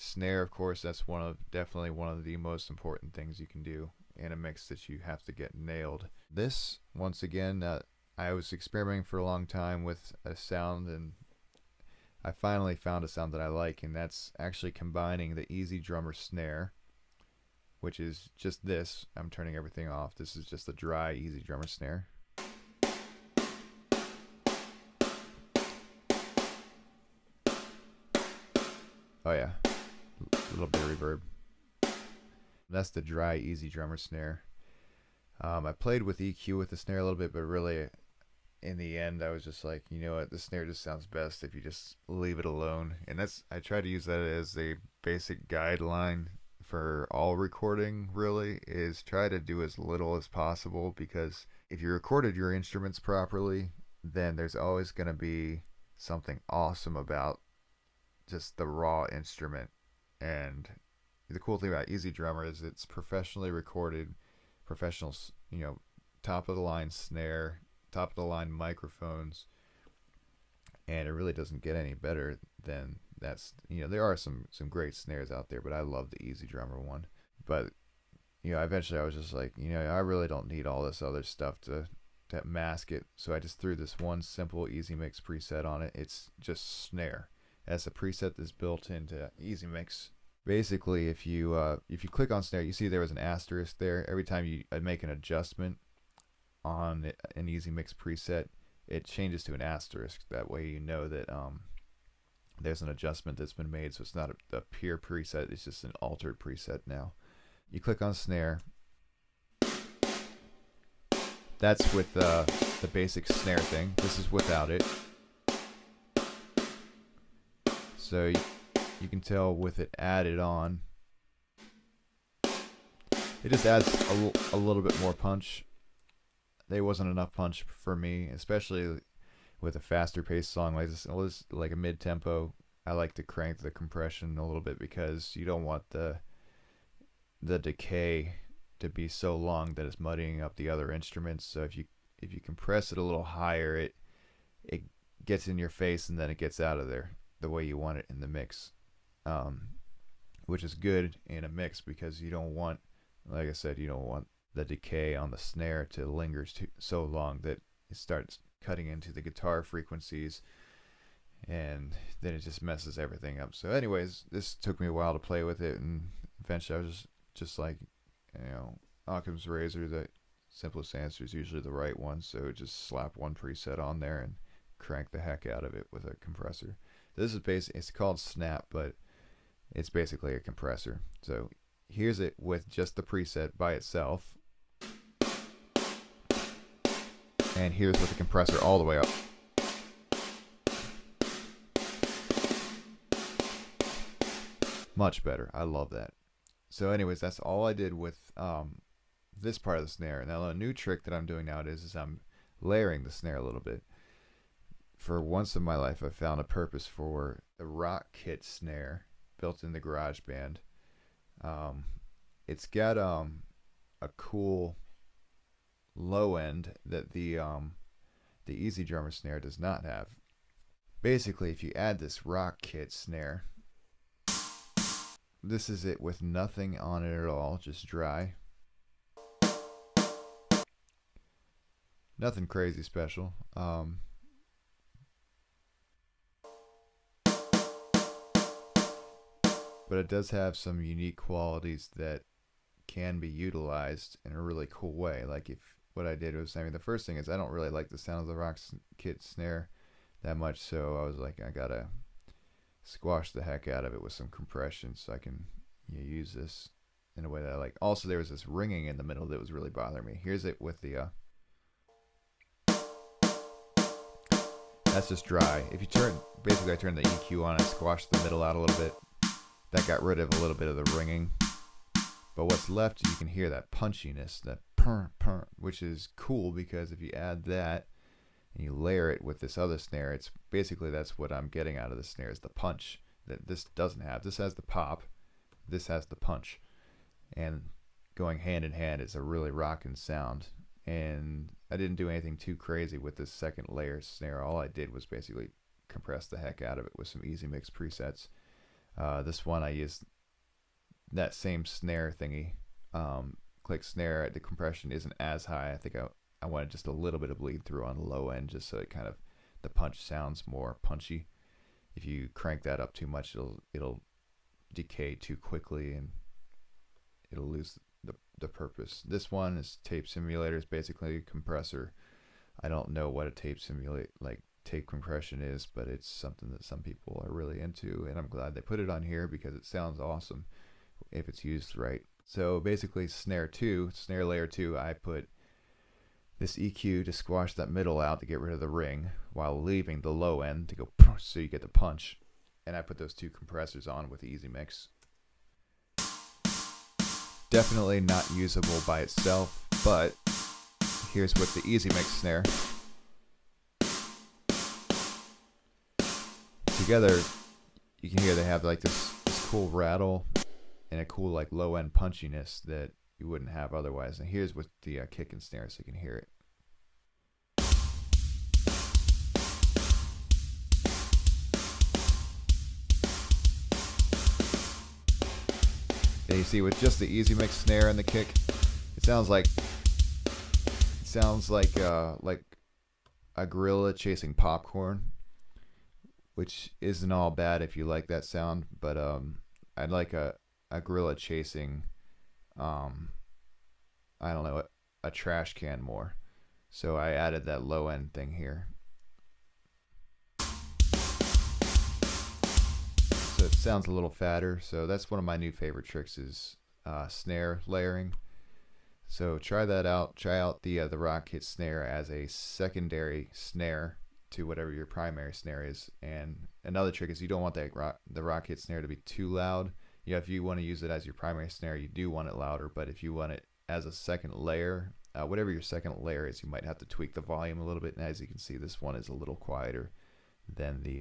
snare, of course, that's one of definitely one of the most important things you can do in a mix that you have to get nailed. This, once again, uh, I was experimenting for a long time with a sound and I finally found a sound that I like, and that's actually combining the EZdrummer snare, which is just this. I'm turning everything off. This is just the dry EZdrummer snare. Oh yeah, a little bit of reverb. That's the dry EZdrummer snare. Um, I played with EQ with the snare a little bit, but really, in the end, I was just like, you know what, the snare just sounds best if you just leave it alone. And that's I try to use that as a basic guideline for all recording. Really, is try to do as little as possible because if you recorded your instruments properly, then there's always going to be something awesome about just the raw instrument. And the cool thing about EZdrummer is it's professionally recorded, professional, you know, top of the line snare, top of the line microphones, and it really doesn't get any better than that's. You know, there are some some great snares out there, but I love the EZdrummer one. But you know, eventually I was just like, you know, I really don't need all this other stuff to to mask it. So I just threw this one simple EZmix preset on it. It's just snare as a preset that's built into EZmix. Basically, if you uh, if you click on snare, you see there was an asterisk there. Every time you uh, make an adjustment on an EZmix preset, it changes to an asterisk. That way, you know that um, there's an adjustment that's been made. So it's not a, a pure preset; it's just an altered preset now. You click on snare. That's with uh, the basic snare thing. This is without it. So you, can tell with it added on, it just adds a, little bit more punch. There wasn't enough punch for me, especially with a faster paced song like this, was like a mid tempo. I like to crank the compression a little bit because you don't want the the decay to be so long that it's muddying up the other instruments. So if you if you compress it a little higher, it it gets in your face and then it gets out of there the way you want it in the mix, um, which is good in a mix because you don't want, like I said, you don't want the decay on the snare to linger too, so long that it starts cutting into the guitar frequencies and then it just messes everything up. So anyways, this took me a while to play with it and eventually I was just, just like, you know, Occam's razor, the simplest answer is usually the right one. So just slap one preset on there and crank the heck out of it with a compressor. This is basically it's called Snap, but it's basically a compressor. So here's it with just the preset by itself. And here's with the compressor all the way up. Much better. I love that. So anyways, that's all I did with um, this part of the snare. Now a new trick that I'm doing nowadays is I'm layering the snare a little bit for once in my life, I found a purpose for the rock kit snare built in the GarageBand. Um, it's got um, a cool low end that the um, the EZdrummer snare does not have. Basically, if you add this rock kit snare, this is it with nothing on it at all, just dry. Nothing crazy special. Um, but it does have some unique qualities that can be utilized in a really cool way. Like if what I did was, I mean, the first thing is I don't really like the sound of the rock kit snare that much, so I was like, I gotta squash the heck out of it with some compression so I can you know, use this in a way that I like. Also, there was this ringing in the middle that was really bothering me. Here's it with the. Uh, that's just dry. If you turn, basically, I turned the EQ on and squashed the middle out a little bit. That got rid of a little bit of the ringing. But what's left, you can hear that punchiness, that purr, purr, which is cool because if you add that and you layer it with this other snare, it's basically that's what I'm getting out of the snare is the punch that this doesn't have. This has the pop, this has the punch. And going hand in hand is a really rocking sound. And I didn't do anything too crazy with this second layer snare. All I did was basically compress the heck out of it with some EZmix presets Uh, this one I used that same snare thingy. Um, click snare, the compression isn't as high. I think I, I wanted just a little bit of bleed through on the low end just so it kind of, the punch sounds more punchy. If you crank that up too much, it'll, it'll decay too quickly and it'll lose the, the purpose. This one is tape simulator, is basically compressor. I don't know what a tape simulate, like tape compression is, but it's something that some people are really into, and I'm glad they put it on here because it sounds awesome if it's used right. So basically, snare two, snare layer two, I put this EQ to squash that middle out to get rid of the ring, while leaving the low end to go so you get the punch. And I put those two compressors on with the EZmix. Definitely not usable by itself, but here's with the EZmix snare. Together, you can hear they have like this, this cool rattle and a cool like low end punchiness that you wouldn't have otherwise. And here's with the uh, kick and snare so you can hear it. And you see with just the EZmix snare and the kick, it sounds like it sounds like uh, like a gorilla chasing popcorn, which isn't all bad if you like that sound, but um, I'd like a a gorilla chasing, um, I don't know, a, a trash can more. So I added that low end thing here. So it sounds a little fatter. So that's one of my new favorite tricks is uh, snare layering. So try that out. Try out the uh, the rock kit snare as a secondary snare to whatever your primary snare is. And another trick is you don't want that rock, the rock kit snare to be too loud yeah, if you want to use it as your primary snare, you do want it louder. But if you want it as a second layer, uh, whatever your second layer is, you might have to tweak the volume a little bit. And as you can see, this one is a little quieter than the